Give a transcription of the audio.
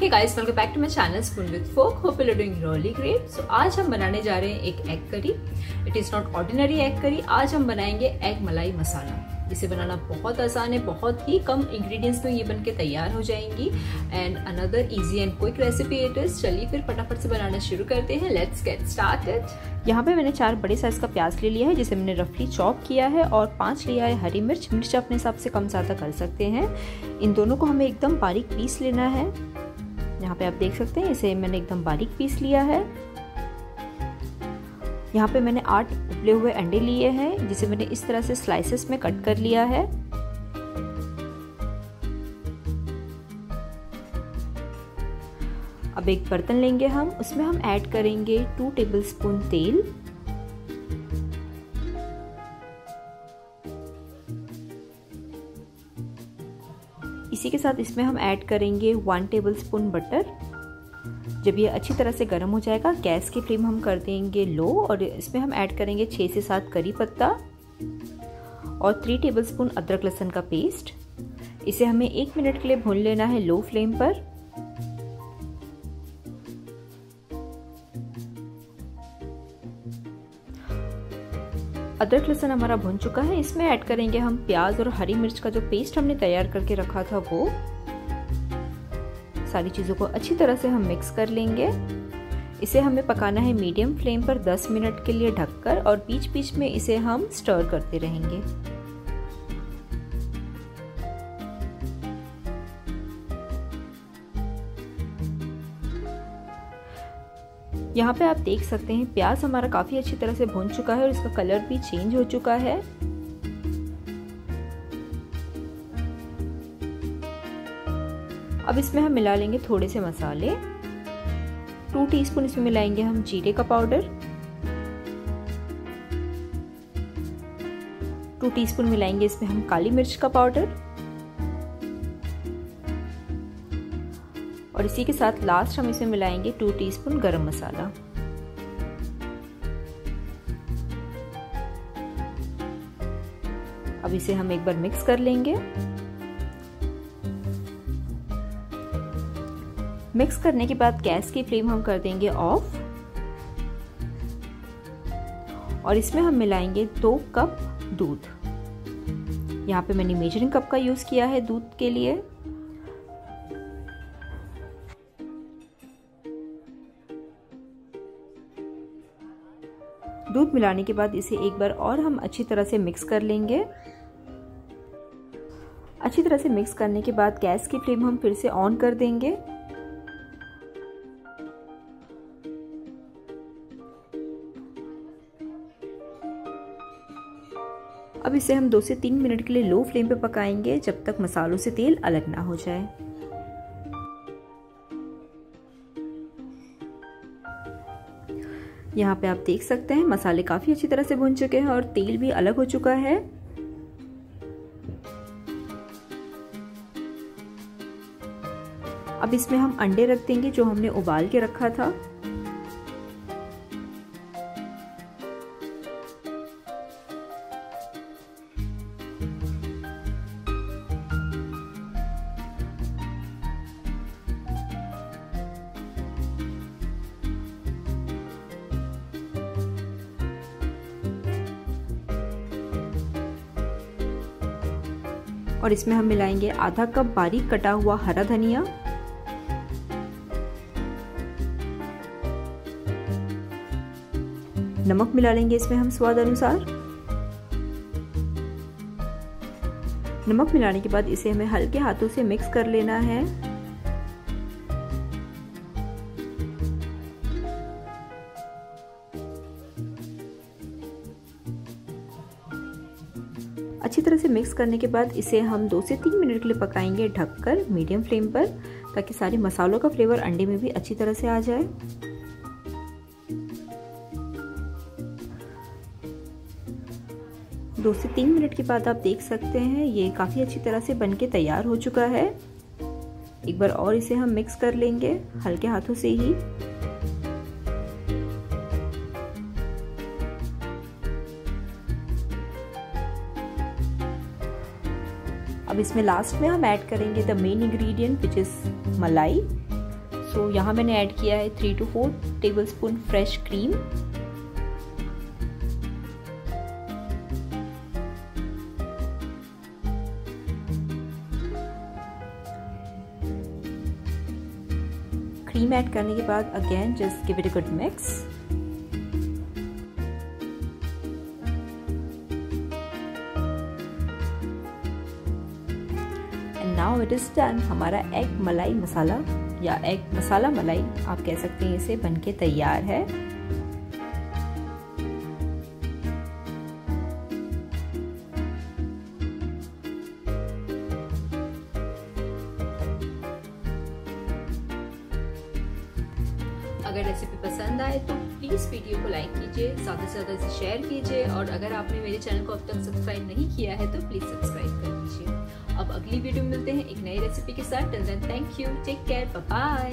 Hey guys, welcome back to my channel Spoon with Folk. Hope you're doing really great. So आज हम बनाने जा रहे हैं एक egg curry it is not ordinary egg curry आज हम बनाएँगे एग मलाई मसाला इसे बनाना बहुत आसान है बहुत ही कम इंग्रेडिएंट्स में ये बन के तैयार हो जाएँगी. And another easy and quick recipe it is चलिए फिर फटाफट से बनाना शुरू करते हैं. लेट्स गेट स्टार्टेड यहाँ पे मैंने चार बड़े साइज़ का प्याज ले लिया है जिसे मैंने रफली चॉप किया है और पाँच लिया है हरी मिर्च. मिर्च अपने हिसाब से कम ज़्यादा कर सकते हैं. इन दोनों को हमें एकदम बारीक पीस लेना है. यहाँ पे आप देख सकते हैं, इसे मैंने एकदम बारीक पीस लिया है। यहाँ पे मैंने आठ उबले हुए अंडे लिए हैं, जिसे मैंने इस तरह से स्लाइसेस में कट कर लिया है। अब एक बर्तन लेंगे हम, उसमें हम ऐड करेंगे टू टेबलस्पून तेल। इसी के साथ इसमें हम ऐड करेंगे वन टेबल स्पून बटर जब ये अच्छी तरह से गर्म हो जाएगा, गैस की फ्लेम हम कर देंगे लो और इसमें हम ऐड करेंगे छः से सात करी पत्ता और थ्री टेबल स्पून अदरक लहसन का पेस्ट इसे हमें एक मिनट के लिए भून लेना है लो फ्लेम पर। अदरक लहसन हमारा भुन चुका है। इसमें ऐड करेंगे हम प्याज और हरी मिर्च का जो पेस्ट हमने तैयार करके रखा था वो। सारी चीज़ों को अच्छी तरह से हम मिक्स कर लेंगे। इसे हमें पकाना है मीडियम फ्लेम पर 10 मिनट के लिए ढककर और बीच बीच में इसे हम स्टर करते रहेंगे। यहाँ पे आप देख सकते हैं, प्याज हमारा काफ़ी अच्छी तरह से भून चुका है और इसका कलर भी चेंज हो चुका है। अब इसमें हम मिला लेंगे थोड़े से मसाले। टू टीस्पून इसमें मिलाएँगे हम जीरे का पाउडर। टू टीस्पून मिलाएँगे इसमें हम काली मिर्च का पाउडर। और इसी के साथ लास्ट हम इसमें मिलाएँगे टू टीस्पून गरम मसाला। अब इसे हम एक बार मिक्स कर लेंगे। मिक्स करने के बाद गैस की फ्लेम हम कर देंगे ऑफ़ और इसमें हम मिलाएँगे दो कप दूध। यहाँ पे मैंने मेजरिंग कप का यूज़ किया है दूध के लिए। दूध मिलाने के बाद इसे एक बार और हम अच्छी तरह से मिक्स कर लेंगे। अच्छी तरह से मिक्स करने के बाद गैस की फ्लेम हम फिर से ऑन कर देंगे। अब इसे हम दो से तीन मिनट के लिए लो फ्लेम पे पकाएँगे जब तक मसालों से तेल अलग ना हो जाए। यहाँ पे आप देख सकते हैं, मसाले काफ़ी अच्छी तरह से भुन चुके हैं और तेल भी अलग हो चुका है। अब इसमें हम अंडे रख देंगे जो हमने उबाल के रखा था। और इसमें हम मिलाएँगे आधा कप बारीक कटा हुआ हरा धनिया। नमक मिला लेंगे इसमें हम स्वाद अनुसार। नमक मिलाने के बाद इसे हमें हल्के हाथों से मिक्स कर लेना है। अच्छी तरह से मिक्स करने के बाद इसे हम दो से तीन मिनट के लिए पकाएँगे ढककर मीडियम फ्लेम पर, ताकि सारे मसालों का फ्लेवर अंडे में भी अच्छी तरह से आ जाए। दो से तीन मिनट के बाद आप देख सकते हैं, ये काफ़ी अच्छी तरह से बनके तैयार हो चुका है। एक बार और इसे हम मिक्स कर लेंगे, हल्के हाथों से ही। अब इसमें लास्ट में हम ऐड करेंगे the main ingredient which is malai. So यहाँ मैंने ऐड किया है three two four tablespoon fresh cream cream add करने के बाद again just give it a good mix now it is done हमारा एग मलाई मसाला या एग मसाला मलाई, आप कह सकते हैं इसे बनके तैयार है। अगर रेसिपी पसंद आए तो प्लीज़ वीडियो को लाइक कीजिए ज़्यादा से ज़्यादा इसे शेयर कीजिए और अगर आपने मेरे चैनल को अब तक सब्सक्राइब नहीं किया है तो प्लीज़ सब्सक्राइब कर लीजिए अब अगली वीडियो में मिलते हैं एक नई रेसिपी के साथ. Thank you take care bye